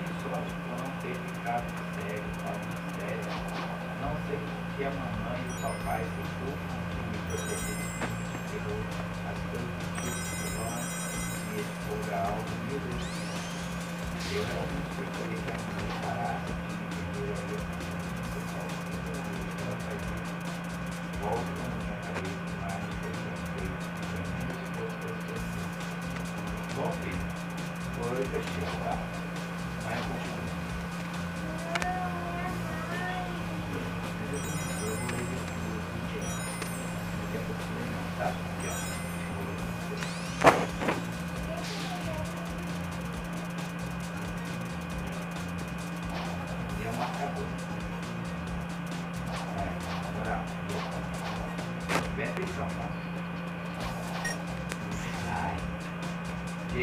Tenho sorte por não ter ficado sério, falando sério. Não sei que a mamãe e o papai se preocupam de me proteger. Chegou as coisas que o vão me expor a algo mil vezes. Eu realmente gostaria que a mãe parasse de me entender a ver ela faz isso. Volta na minha cabeça que eu sei. Tremendo esforço da pessoa. Bom, filho, foi fechado, tá? Mas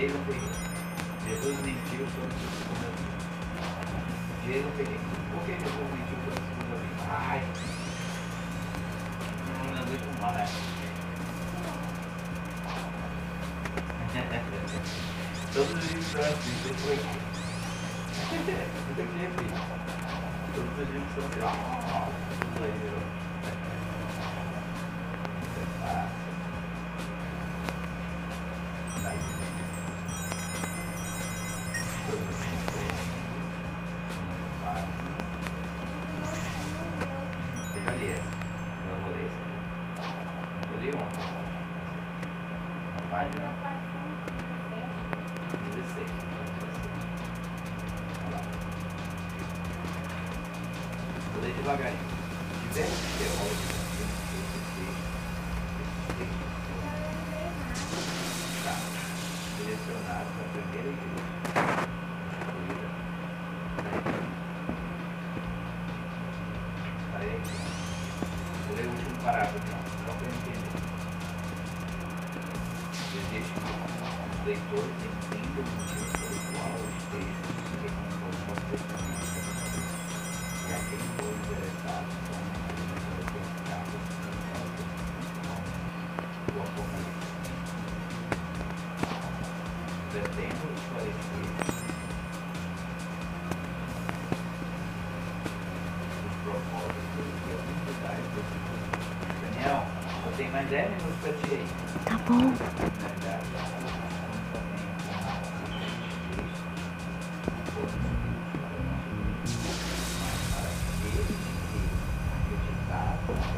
eu Jesus mentiu sobre a segunda. Jason Ferreira. Por que Jesus mentiu sobre a segunda vida? Ai. Não aguento mais. Todos os foi aqui. Você tem que repetir. Todos os livros são assim. Ah, tudo aí, leitores entendam o motivo 10 minutos ti aí. Tá bom.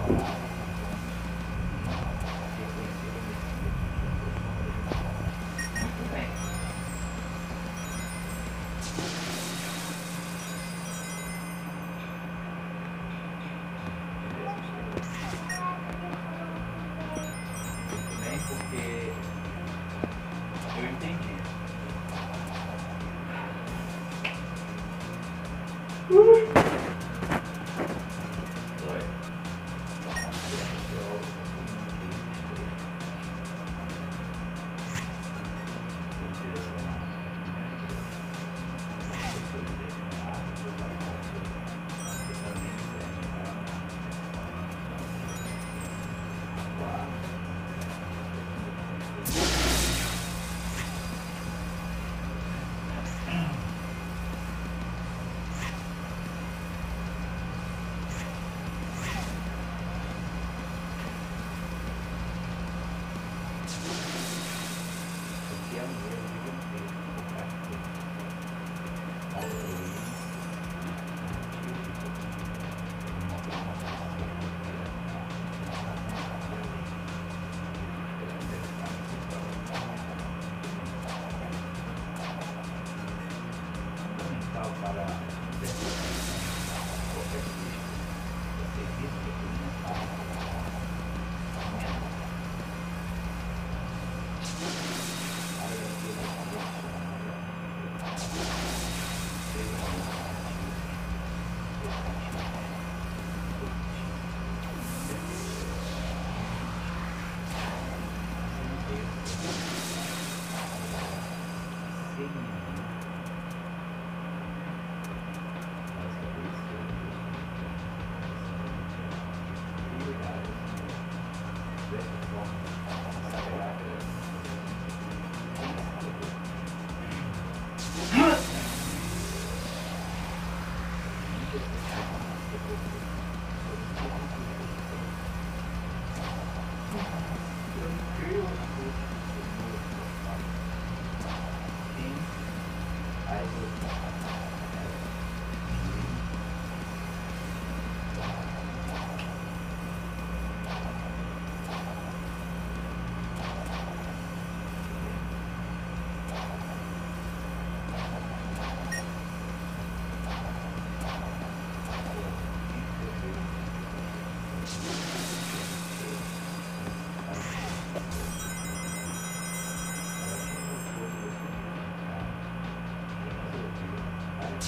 Muito Woo. Mm-hmm.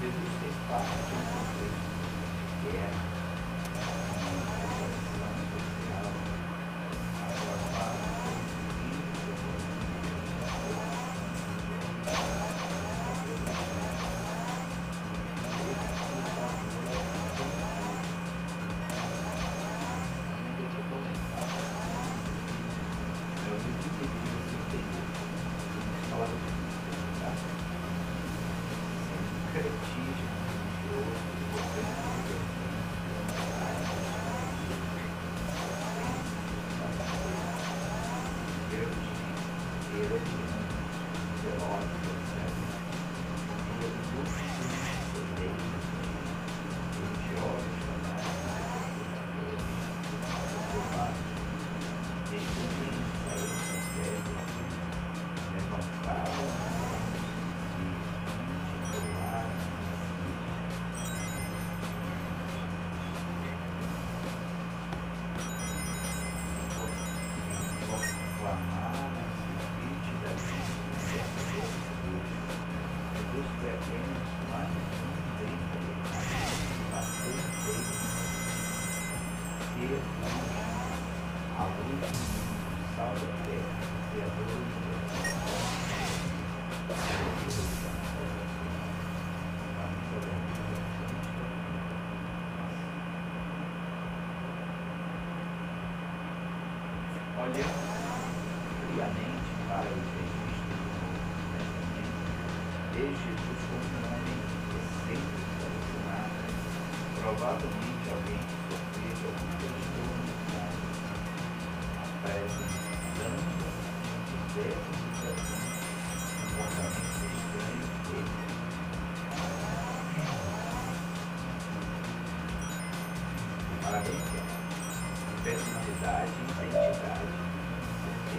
Jesus fez parte de um contexto que é could achieve your Olhando friamente para os registros desde Jesus como um homem excêntrico, alucinado, provavelmente alguém que sofreu algum transtorno apresentando diversas situações, comportamentos estranhos dele. Parabéns, personalidade e identidade. O